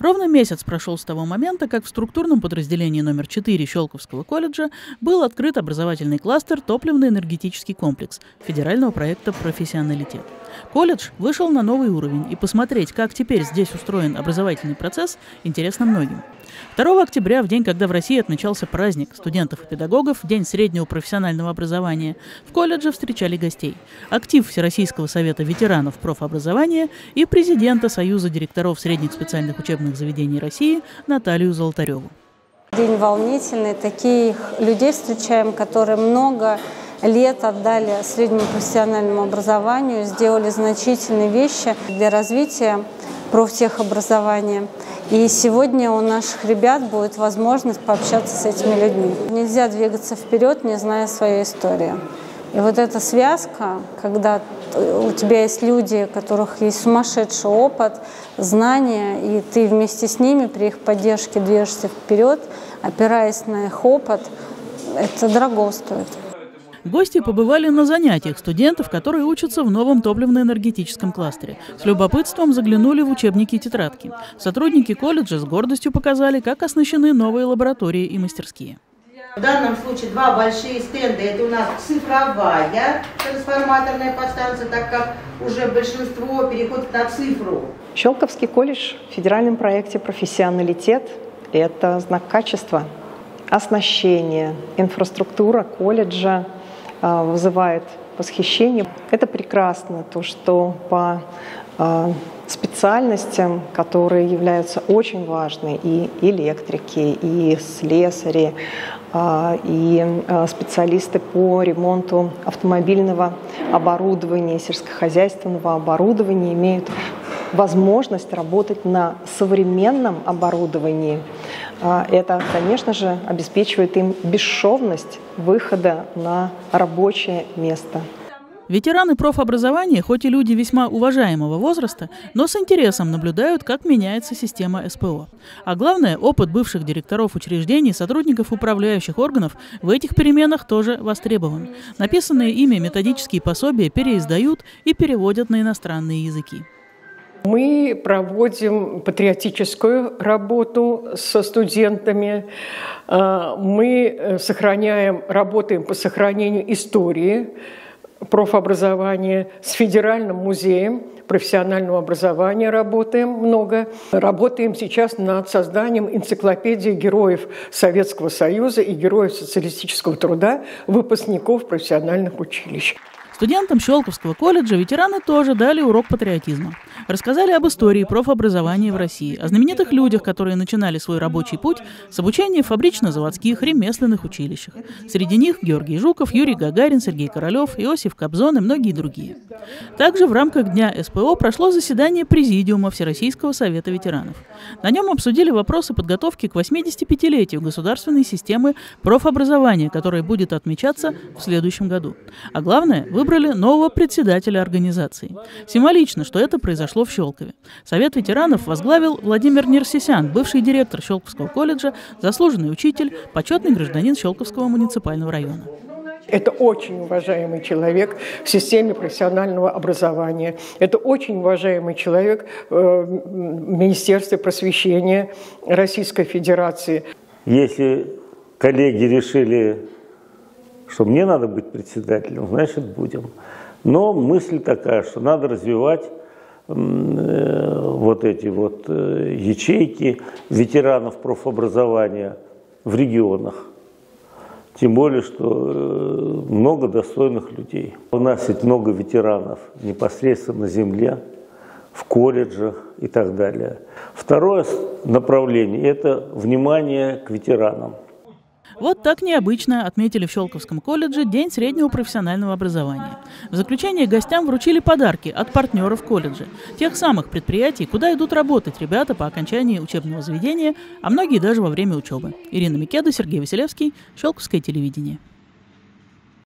Ровно месяц прошел с того момента, как в структурном подразделении номер 4 Щелковского колледжа был открыт образовательный кластер «Топливно-энергетический комплекс» федерального проекта «Профессионалитет». Колледж вышел на новый уровень, и посмотреть, как теперь здесь устроен образовательный процесс, интересно многим. 2 октября, в день, когда в России отмечался праздник студентов и педагогов, День среднего профессионального образования, в колледже встречали гостей. Актив Всероссийского совета ветеранов профобразования и президента Союза директоров средних специальных учебных заведений России Наталью Золотареву. День волнительный. Таких людей встречаем, которые много лет отдали среднему профессиональному образованию, сделали значительные вещи для развития профтехобразования. И сегодня у наших ребят будет возможность пообщаться с этими людьми. Нельзя двигаться вперед, не зная своей истории. И вот эта связка, когда у тебя есть люди, у которых есть сумасшедший опыт, знания, и ты вместе с ними при их поддержке движешься вперед, опираясь на их опыт, это дорого стоит. Гости побывали на занятиях студентов, которые учатся в новом топливно-энергетическом кластере. С любопытством заглянули в учебники и тетрадки. Сотрудники колледжа с гордостью показали, как оснащены новые лаборатории и мастерские. В данном случае два большие стенда. Это у нас цифровая трансформаторная подстанция, так как уже большинство переходит на цифру. Щелковский колледж в федеральном проекте «Профессионалитет» – это знак качества, оснащение, инфраструктура колледжа – вызывает восхищение. Это прекрасно, то, что по а, специальностям, которые являются очень важными, и электрики, и слесари, а, и специалисты по ремонту автомобильного оборудования, сельскохозяйственного оборудования имеют возможность работать на современном оборудовании, а, это, конечно же, обеспечивает им бесшовность выхода на рабочее место. Ветераны профобразования, хоть и люди весьма уважаемого возраста, но с интересом наблюдают, как меняется система СПО. А главное, опыт бывших директоров учреждений, сотрудников управляющих органов в этих переменах тоже востребован. Написанные ими методические пособия переиздают и переводят на иностранные языки. Мы проводим патриотическую работу со студентами. А, мы э, сохраняем, работаем по сохранению истории профобразования с Федеральным музеем профессионального образования работаем много. Работаем сейчас над созданием энциклопедии героев Советского Союза и героев социалистического труда выпускников профессиональных училищ. Студентам Щелковского колледжа ветераны тоже дали урок патриотизма. Рассказали об истории профобразования в России, о знаменитых людях, которые начинали свой рабочий путь с обучения в фабрично-заводских ремесленных училищах. Среди них Георгий Жуков, Юрий Гагарин, Сергей Королев, Иосиф Кобзон и многие другие. Также в рамках Дня СПО прошло заседание Президиума Всероссийского совета ветеранов. На нем обсудили вопросы подготовки к 85-летию государственной системы профобразования, которая будет отмечаться в следующем году. А главное, выбрали нового председателя организации. Символично, что это произошло в Щелкове. Совет ветеранов возглавил Владимир Нерсисян, бывший директор Щелковского колледжа, заслуженный учитель, почетный гражданин Щелковского муниципального района. Это очень уважаемый человек в системе профессионального образования. Это очень уважаемый человек э, в Министерстве просвещения Российской Федерации. Если коллеги решили, что мне надо быть председателем, значит будем. Но мысль такая, что надо развивать Э, вот эти вот э, ячейки ветеранов профобразования в регионах. Тем более, что э, много достойных людей. У нас ведь много ветеранов непосредственно на земле, в колледжах и так далее. Второе направление – это внимание к ветеранам. Вот так необычно отметили в Щелковском колледже День среднего профессионального образования. В заключение гостям вручили подарки от партнеров колледжа, тех самых предприятий, куда идут работать ребята по окончании учебного заведения, а многие даже во время учебы. Ирина Микеда, Сергей Василевский, Щелковское телевидение.